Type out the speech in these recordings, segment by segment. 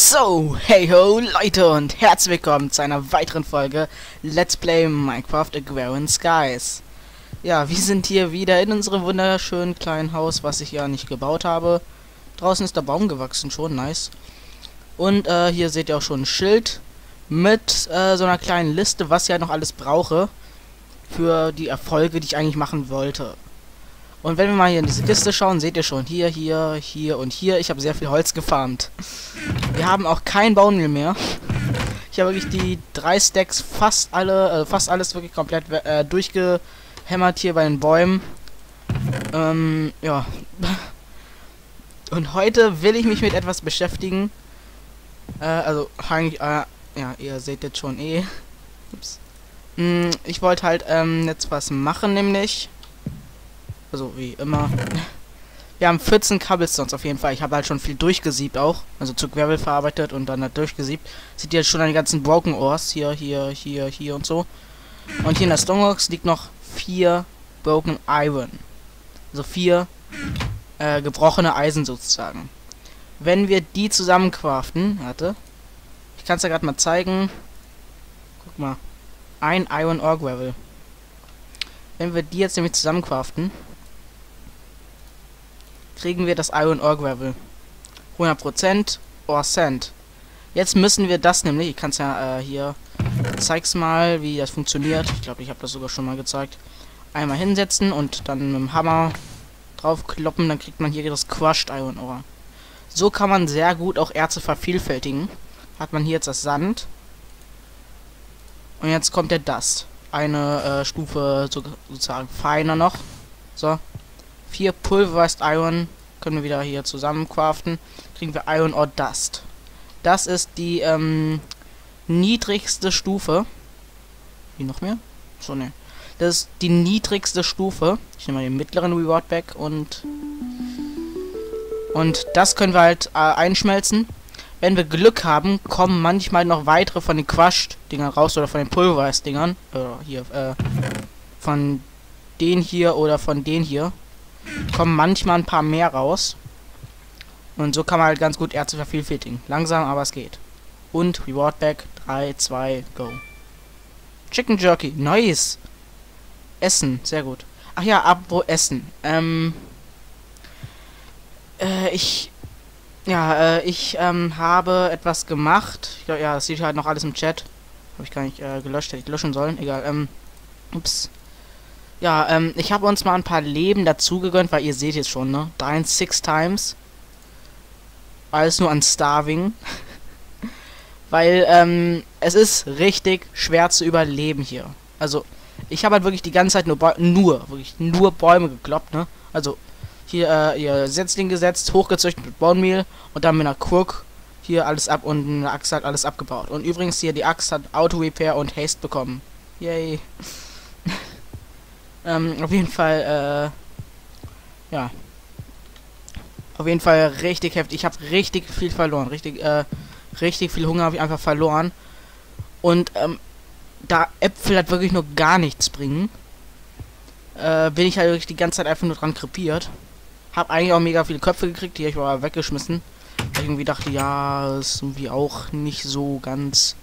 So, hey ho Leute und herzlich willkommen zu einer weiteren Folge Let's Play Minecraft Agrarian Skies. Ja, wir sind hier wieder in unserem wunderschönen kleinen Haus, was ich ja nicht gebaut habe. Draußen ist der Baum gewachsen, schon nice. Und äh, hier seht ihr auch schon ein Schild mit äh, so einer kleinen Liste, was ich ja noch alles brauche für die Erfolge, die ich eigentlich machen wollte. Und wenn wir mal hier in diese Liste schauen, seht ihr schon, hier, hier, hier und hier. Ich habe sehr viel Holz gefarmt. Wir haben auch kein Baummehl mehr. Ich habe wirklich die drei Stacks fast alle, äh, fast alles wirklich komplett äh, durchgehämmert hier bei den Bäumen. Ähm, ja. Und heute will ich mich mit etwas beschäftigen. Äh, also, eigentlich, äh, ja, ihr seht jetzt schon eh. Ups. Hm, ich wollte halt, ähm, jetzt was machen, nämlich also wie immer. Wir haben 14 Cobblestones auf jeden Fall. Ich habe halt schon viel durchgesiebt auch. Also zu Gravel verarbeitet und dann halt durchgesiebt. Seht ihr jetzt schon an die ganzen Broken Ores. Hier, hier, hier, hier und so. Und hier in der Stonebox liegt noch vier Broken Iron. Also vier äh, gebrochene Eisen sozusagen. Wenn wir die zusammen craften, warte. Ich kann es ja gerade mal zeigen. Guck mal. Ein Iron Ore Gravel. Wenn wir die jetzt nämlich zusammen craften, kriegen wir das Iron Ore Gravel. 100% Ore Sand. Jetzt müssen wir das nämlich, ich kann es ja äh, hier, zeig's mal, wie das funktioniert. Ich glaube, ich habe das sogar schon mal gezeigt. Einmal hinsetzen und dann mit dem Hammer draufkloppen, dann kriegt man hier das Crushed Iron Ore. So kann man sehr gut auch Erze vervielfältigen. Hat man hier jetzt das Sand. Und jetzt kommt der Dust. Eine äh, Stufe so, sozusagen feiner noch. So, 4 Pulverized Iron können wir wieder hier zusammen craften. Kriegen wir Iron Ore Dust. Das ist die ähm, niedrigste Stufe. Wie noch mehr? So, ne. Das ist die niedrigste Stufe. Ich nehme mal den mittleren Reward Back und und das können wir halt äh, einschmelzen. Wenn wir Glück haben, kommen manchmal noch weitere von den Crushed-Dingern raus oder von den Pulverized-Dingern. Äh, hier, äh, von den hier oder von den hier kommen manchmal ein paar mehr raus. Und so kann man halt ganz gut Erze vervielfältigen. Langsam, aber es geht. Und Reward Back 3, 2, go. Chicken Jerky, nice. Essen, sehr gut. Ach ja, apropos Essen. Ähm, äh, ich, ja, äh, ich, ähm, habe etwas gemacht. Ich glaub, ja, das sieht halt noch alles im Chat. Habe ich gar nicht äh, gelöscht, hätte ich löschen sollen. Egal, ähm, ups. Ja, ähm, ich habe uns mal ein paar Leben dazu gegönnt, weil ihr seht jetzt schon, ne? 3 6 Times. Alles nur an Starving. weil, ähm, es ist richtig schwer zu überleben hier. Also, ich habe halt wirklich die ganze Zeit nur, Bäu nur, wirklich nur Bäume gekloppt, ne? Also, hier, äh, ihr Setzling gesetzt, hochgezüchtet mit Bone und dann mit einer Crook hier alles ab und eine Axt hat alles abgebaut. Und übrigens hier, die Axt hat Auto-Repair und Haste bekommen. Yay. Ähm, auf jeden Fall, äh, ja. Auf jeden Fall richtig heftig. Ich habe richtig viel verloren. Richtig, äh, richtig viel Hunger habe ich einfach verloren. Und, ähm, da Äpfel halt wirklich nur gar nichts bringen, äh, bin ich halt wirklich die ganze Zeit einfach nur dran krepiert. Hab eigentlich auch mega viele Köpfe gekriegt, die ich aber weggeschmissen. Weil ich irgendwie dachte, ja, ist irgendwie auch nicht so ganz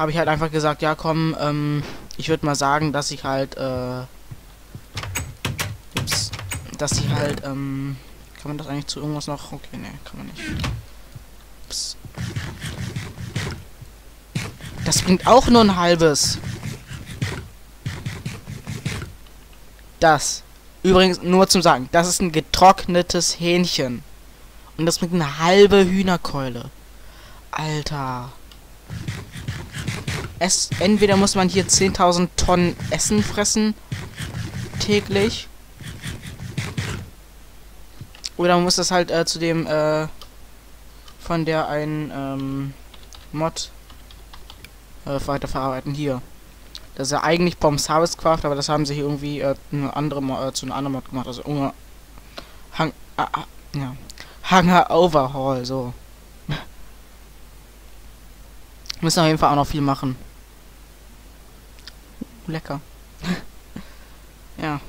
habe ich halt einfach gesagt, ja komm, ähm, ich würde mal sagen, dass ich halt, äh, ups, dass ich halt, ähm, kann man das eigentlich zu irgendwas noch? Okay, ne, kann man nicht. Ups. Das bringt auch nur ein halbes. Das. Übrigens, nur zum Sagen, das ist ein getrocknetes Hähnchen. Und das bringt eine halbe Hühnerkeule. Alter es entweder muss man hier 10.000 Tonnen Essen fressen täglich oder man muss das halt äh, zu dem äh, von der einen ähm, Mod äh, weiterverarbeiten hier. Das ist ja eigentlich Bombs Harvest Craft, aber das haben sie hier irgendwie äh, eine andere Mo äh, zu einer anderen Mod gemacht. Also Hunger Hang ah, ah, ja. Hunger Overhaul so. Müssen auf jeden Fall auch noch viel machen lecker. ja.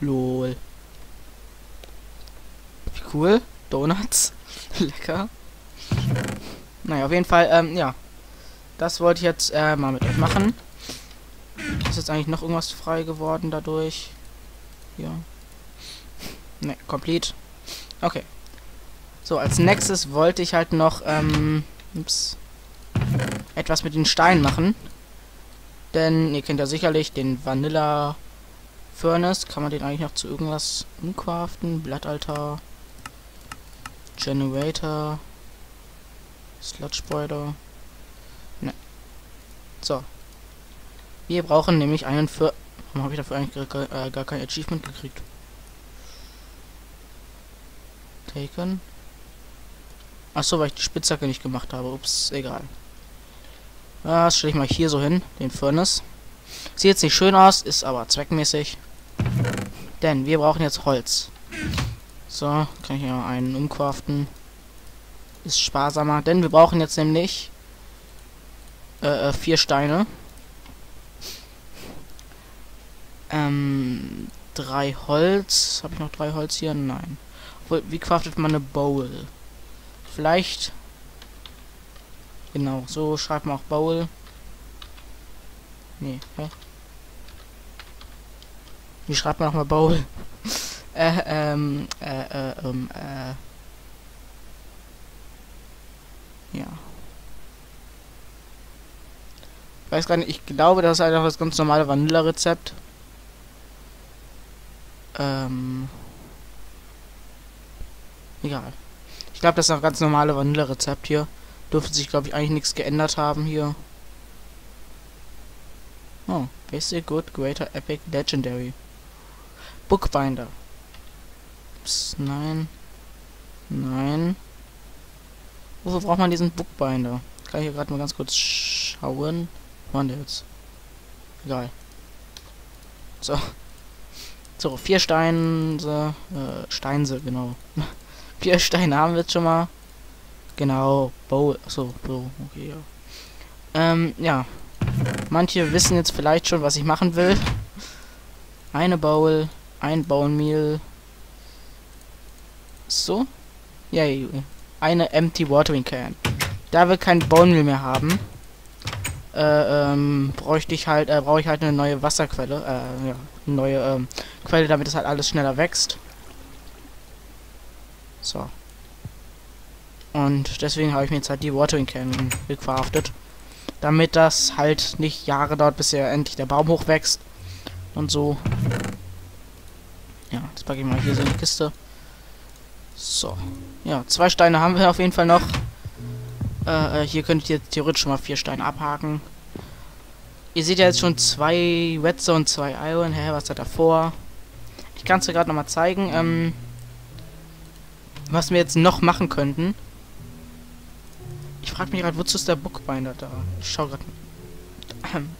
Lol. cool. Donuts. Lecker. Naja, auf jeden Fall, ähm, ja. Das wollte ich jetzt äh, mal mit euch machen. Ist jetzt eigentlich noch irgendwas frei geworden dadurch? Ja. Ne, komplett. Okay. So, als nächstes wollte ich halt noch, ähm, ups, etwas mit den Steinen machen. Denn ihr kennt ja sicherlich den Vanilla Furnace. Kann man den eigentlich noch zu irgendwas umcraften? Blattaltar. Generator. Sludge. Ne. So. Wir brauchen nämlich einen für... Warum habe ich dafür eigentlich gar, äh, gar kein Achievement gekriegt? Taken. Achso, weil ich die Spitzhacke nicht gemacht habe. Ups, egal. Das stelle ich mal hier so hin, den Furnace. Sieht jetzt nicht schön aus, ist aber zweckmäßig. Denn wir brauchen jetzt Holz. So, kann ich ja einen umcraften. Ist sparsamer, denn wir brauchen jetzt nämlich äh, äh vier Steine. Ähm, drei Holz. Habe ich noch drei Holz hier? Nein. Wie craftet man eine Bowl? Vielleicht. Genau, so schreibt man auch Bowl. Nee, hä? Wie schreibt man nochmal Bowl? äh, ähm, äh, äh, ähm, äh. Ja. Ich weiß gar nicht, ich glaube, das ist einfach das ganz normale Vanilla-Rezept. Ähm. Egal. Ich glaube, das ist ein ganz normale Vanilla-Rezept hier. Dürfte sich, glaube ich, eigentlich nichts geändert haben hier. Oh, Basic, Good, Greater, Epic, Legendary. Bookbinder. Ups, nein. Nein. Wofür braucht man diesen Bookbinder? Kann ich hier gerade mal ganz kurz schauen. War der jetzt? Egal. So. So, vier Steine, äh, Steinse, genau. Vier Steine haben wir jetzt schon mal. Genau, Bowl, so, Bowl, okay, ja. Ähm, ja. Manche wissen jetzt vielleicht schon, was ich machen will. Eine Bowl, ein Bone Meal. So. Ja, eine Empty Watering Can. Da wir kein Bone Meal mehr haben, äh, ähm, bräuchte ich halt, äh, brauche ich halt eine neue Wasserquelle, äh, ja, eine neue, ähm, Quelle, damit es halt alles schneller wächst. So. Und deswegen habe ich mir jetzt halt die Watering Can gecraftet. Damit das halt nicht Jahre dauert, bis er endlich der Baum hochwächst. Und so. Ja, das packe ich mal hier so in die Kiste. So. Ja, zwei Steine haben wir auf jeden Fall noch. Äh, äh hier könnt ihr theoretisch schon mal vier Steine abhaken. Ihr seht ja jetzt schon zwei Redstone, zwei Iron. Hä, was hat er vor? Ich kann es dir gerade nochmal zeigen. Ähm, was wir jetzt noch machen könnten. Ich frage mich gerade, wozu ist der Bookbinder da? Ich schau gerade.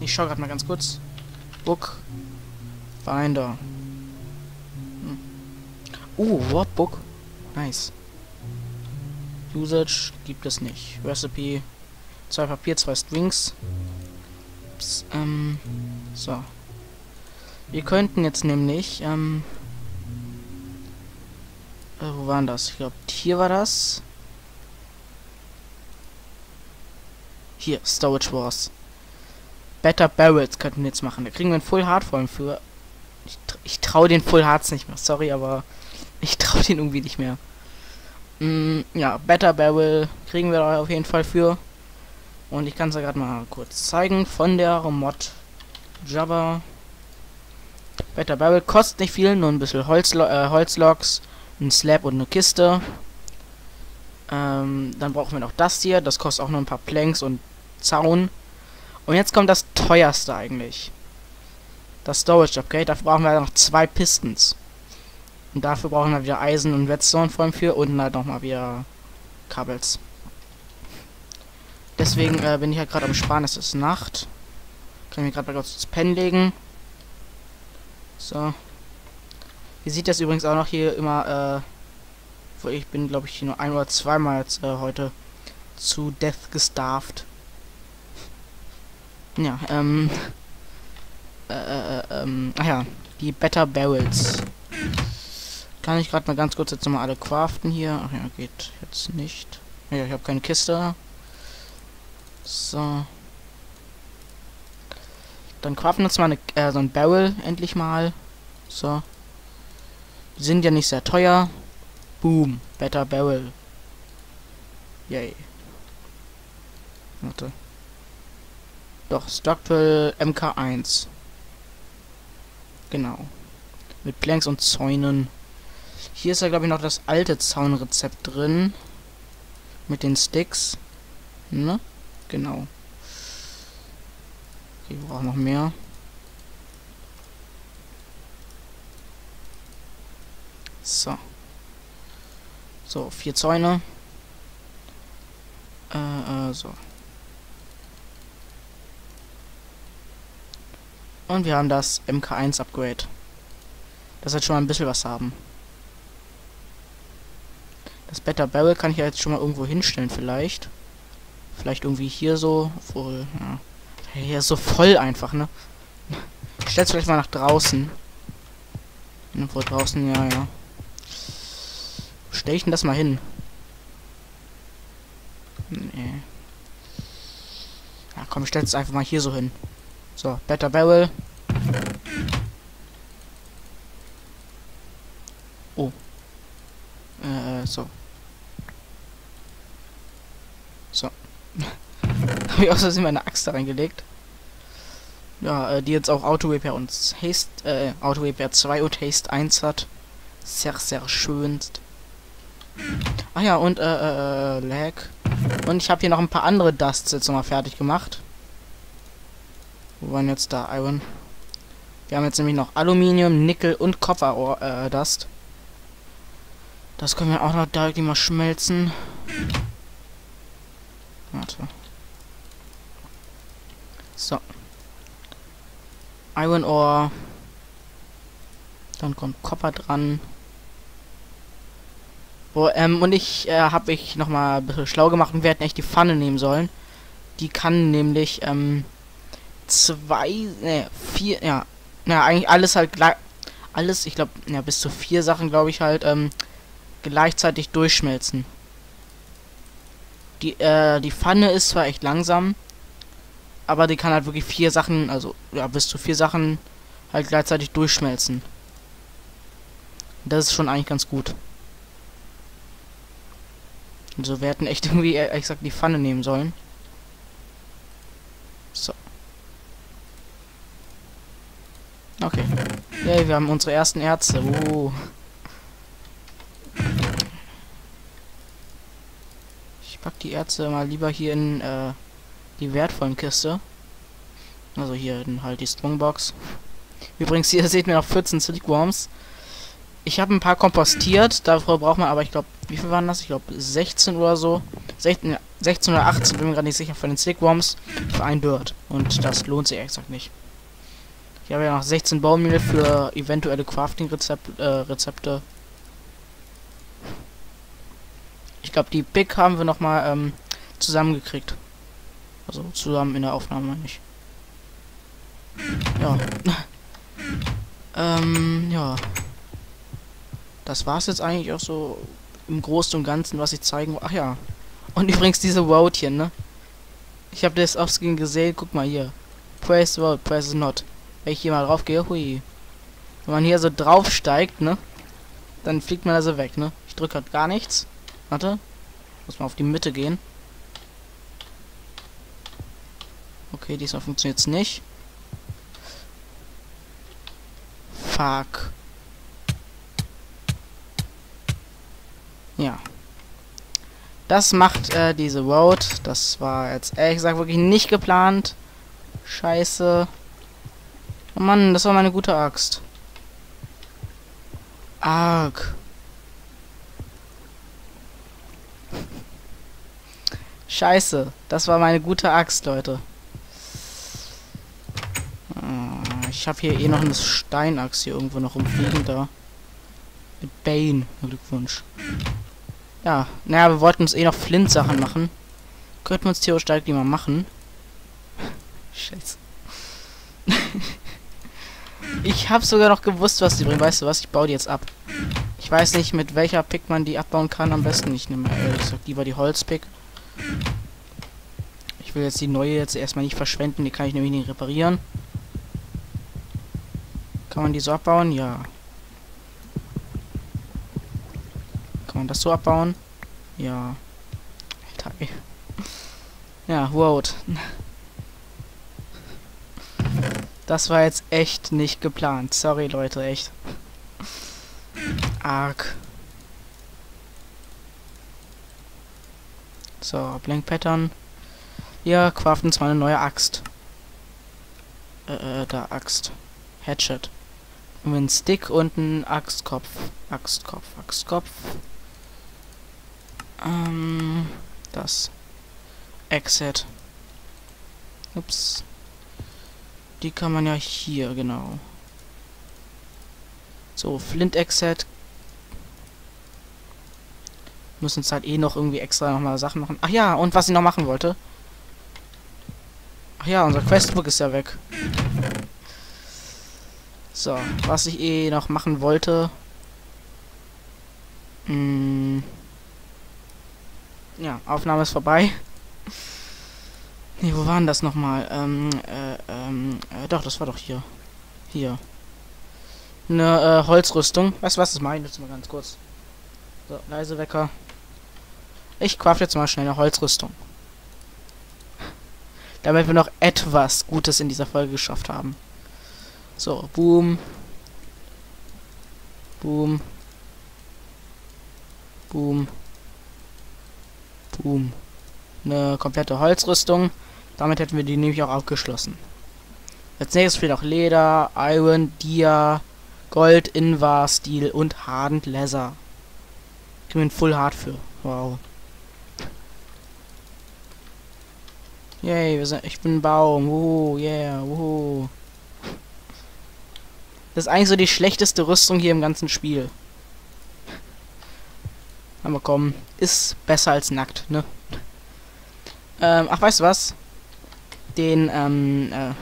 Ich schau gerade mal ganz kurz. Bookbinder. Hm. Uh, Workbook. Nice. Usage gibt es nicht. Recipe. Zwei Papier, zwei Strings. Psst, ähm. So. Wir könnten jetzt nämlich, ähm. Äh, wo waren das? Ich glaube, hier war das. Hier, Storage Wars. Better Barrels könnten wir jetzt machen. Da kriegen wir einen Full Hard vor allem für. Ich, ich traue den Full Hearts nicht mehr. Sorry, aber ich traue den irgendwie nicht mehr. Mm, ja, Better Barrel kriegen wir da auf jeden Fall für. Und ich kann es ja gerade mal kurz zeigen. Von der Mod Java. Better Barrel kostet nicht viel, nur ein bisschen Holzlo äh, Holzloks, ein Slab und eine Kiste. Ähm, dann brauchen wir noch das hier. Das kostet auch nur ein paar Planks und Zaun. Und jetzt kommt das teuerste eigentlich. Das Storage Upgrade. Dafür brauchen wir noch zwei Pistons. Und dafür brauchen wir wieder Eisen und Redstone vor allem für. Und halt nochmal wieder Kabels. Deswegen äh, bin ich halt gerade am Sparen. Es ist Nacht. Kann ich mir gerade mal kurz ins Pen legen. So. Ihr seht das übrigens auch noch hier immer, äh, ich bin, glaube ich, nur ein oder zweimal jetzt, äh, heute zu Death gestarft. Ja, ähm, äh, äh, äh, ähm, ach ja, die Better Barrels. Kann ich gerade mal ganz kurz jetzt nochmal alle craften hier? Ach ja, geht jetzt nicht. Ja, ich habe keine Kiste. So. Dann craften wir uns mal eine, äh, so ein Barrel endlich mal. So. Sind ja nicht sehr teuer. Boom. Better Barrel. Yay. Warte. Doch, Structural MK1. Genau. Mit Planks und Zäunen. Hier ist ja, glaube ich, noch das alte Zaunrezept drin. Mit den Sticks. Ne? Genau. Okay, wir brauchen noch mehr. So. So, vier Zäune. Äh, äh, so. Und wir haben das MK1 Upgrade. Das wird schon mal ein bisschen was haben. Das Better Barrel kann ich ja jetzt schon mal irgendwo hinstellen vielleicht. Vielleicht irgendwie hier so. Obwohl, ja. Hier ist so voll einfach, ne? Stell's vielleicht mal nach draußen. Irgendwo draußen, ja, ja. Stell ich denn das mal hin? Nee. Ja, komm, ich stell's einfach mal hier so hin. So, Better Barrel. Oh. Äh, so. So. Habe ich außerdem meine Axt da reingelegt. Ja, äh, die jetzt auch Auto Repair und Haste, äh, Auto Repair 2 und Haste 1 hat. Sehr, sehr schönst. Ah ja, und, äh, äh, Lag. Und ich habe hier noch ein paar andere Dusts jetzt nochmal fertig gemacht. Wo waren jetzt da? Iron. Wir haben jetzt nämlich noch Aluminium, Nickel und Copper äh, Dust. Das können wir auch noch direkt mal schmelzen. Warte. So. Iron Ore. Dann kommt Copper dran. Wo, ähm, und ich äh, habe ich noch mal ein bisschen schlau gemacht und wir hätten echt die Pfanne nehmen sollen. Die kann nämlich ähm, zwei, ne, vier, ja, ja, eigentlich alles halt gleich, alles, ich glaube, ja, bis zu vier Sachen, glaube ich halt, ähm, gleichzeitig durchschmelzen. Die, äh, die Pfanne ist zwar echt langsam, aber die kann halt wirklich vier Sachen, also, ja, bis zu vier Sachen halt gleichzeitig durchschmelzen. Das ist schon eigentlich ganz gut. Also wir hätten echt irgendwie, ehrlich gesagt, die Pfanne nehmen sollen. So. Okay. Yay, wir haben unsere ersten Ärzte. Uh. Ich pack die Ärzte mal lieber hier in äh, die wertvollen Kiste. Also hier in halt die Strongbox. Übrigens, hier seht ihr noch 14 Silkworms. Ich habe ein paar kompostiert, dafür braucht man aber, ich glaube, wie viel waren das? Ich glaube 16 oder so. 16, 16 oder 18, bin mir gerade nicht sicher, von den Silkworms für ein Dirt. Und das lohnt sich exakt nicht. Ich habe ja noch 16 Baumühle für eventuelle Crafting-Rezepte. Äh, ich glaube, die Pick haben wir noch mal ähm, zusammengekriegt. Also zusammen in der Aufnahme, meine ich. Ja. ähm, ja. Das war's jetzt eigentlich auch so im Großen und Ganzen, was ich zeigen wollte. Ach ja. Und übrigens diese Road hier, ne? Ich habe das offscreen gesehen. Guck mal hier. Press Road, press not. Wenn ich hier mal drauf gehe, hui. Wenn man hier so drauf steigt, ne? Dann fliegt man also weg, ne? Ich drücke halt gar nichts. Warte. Muss mal auf die Mitte gehen. Okay, diesmal funktioniert es nicht. Fuck. Ja. Das macht äh, diese Road. Das war jetzt ehrlich gesagt wirklich nicht geplant. Scheiße. Oh Mann, das war meine gute Axt. Arg. Scheiße, das war meine gute Axt, Leute. Ah, ich habe hier eh noch eine Steinachs hier irgendwo noch rumfliegen da. Mit Bane. Glückwunsch. Ja, naja, wir wollten uns eh noch Flint-Sachen machen. Könnten wir uns theoretisch direkt mal machen. Scheiße. Ich habe sogar noch gewusst, was die bringen. Weißt du was? Ich baue die jetzt ab. Ich weiß nicht, mit welcher Pick man die abbauen kann. Am besten, ich nehme gesagt lieber die Holzpick. Ich will jetzt die neue jetzt erstmal nicht verschwenden, die kann ich nämlich nicht reparieren. Kann man die so abbauen? Ja. Kann man das so abbauen? Ja. Alter, ey. Ja, Road. Das war jetzt echt nicht geplant. Sorry, Leute, echt. Arg. So, Blank Pattern. Wir craften zwar eine neue Axt. Äh, äh, da Axt. Hatchet. Und einen Stick und einen Axtkopf. Axtkopf, Axtkopf. Ähm, das. Exit. Ups. Die kann man ja hier, genau. So, Flint Exit. Müssen jetzt halt eh noch irgendwie extra nochmal Sachen machen. Ach ja, und was ich noch machen wollte. Ach ja, unser Questbook ist ja weg. So, was ich eh noch machen wollte. Mh, hm. Ja, Aufnahme ist vorbei. Nee, wo waren das nochmal? Ähm, äh, ähm, äh, doch, das war doch hier. Hier. Eine äh, Holzrüstung. Weißt du was, das mache ich jetzt mal ganz kurz. So, leise Wecker. Ich craft jetzt mal schnell eine Holzrüstung. Damit wir noch etwas Gutes in dieser Folge geschafft haben. So, boom. Boom. Boom. Boom. Eine komplette Holzrüstung. Damit hätten wir die nämlich auch abgeschlossen. Als nächstes fehlt auch Leder, Iron, Dia, Gold, Invar, Steel und Hardened Leather. Ich bin Full Hard für. Wow. Yay, wir sind, ich bin ein Baum. Wuhu, yeah, wuhu. Das ist eigentlich so die schlechteste Rüstung hier im ganzen Spiel. Aber komm, ist besser als nackt, ne? Ähm, ach, weißt du was? den, ähm, äh,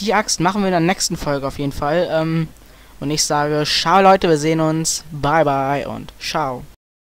die Axt machen wir in der nächsten Folge auf jeden Fall. Ähm, und ich sage, ciao Leute, wir sehen uns. Bye bye und ciao.